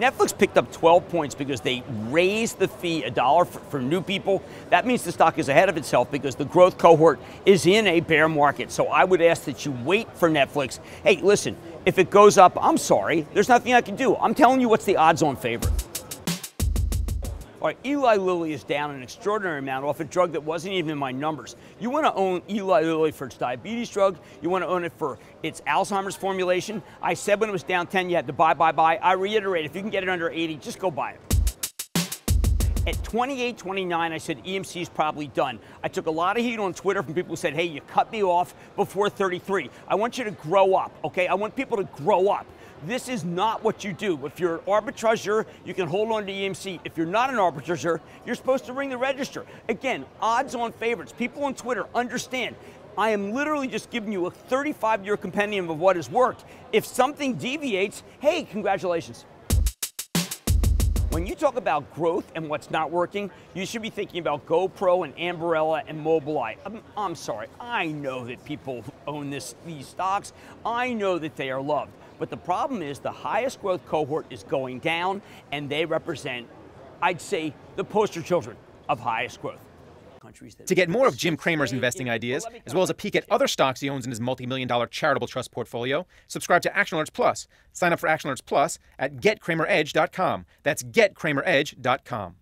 Netflix picked up 12 points because they raised the fee a dollar for, for, new people. That means the stock is ahead of itself because the growth cohort is in a bear market. So I would ask that you wait for Netflix. Hey, listen, if it goes up, I'm sorry. There's nothing I can do. I'm telling you what's the odds on favorite. All right, Eli Lilly is down an extraordinary amount off a drug that wasn't even in my numbers. You want to own Eli Lilly for its diabetes drug. You want to own it for its Alzheimer's formulation. I said when it was down 10, you had to buy, buy, buy. I reiterate, if you can get it under 80, just go buy it. At 28, 29, I said EMC is probably done. I took a lot of heat on Twitter from people who said, hey, you cut me off before 33. I want you to grow up, okay? I want people to grow up. This is not what you do. If you're an arbitrager, you can hold on to EMC. If you're not an arbitrager, you're supposed to ring the register. Again, odds on favorites. People on Twitter understand. I am literally just giving you a 35 year compendium of what has worked. If something deviates, hey, congratulations. When you talk about growth and what's not working, you should be thinking about GoPro and Ambarella and Mobileye. I'm, I'm sorry, I know that people own this, these stocks. I know that they are loved. But the problem is the highest growth cohort is going down, and they represent, I'd say, the poster children of highest growth. To get more of Jim Cramer's investing ideas, as well as a peek at other stocks he owns in his multi million dollar charitable trust portfolio, subscribe to Action Alerts Plus. Sign up for Action Alerts Plus at getcrameredge.com. That's getcrameredge.com.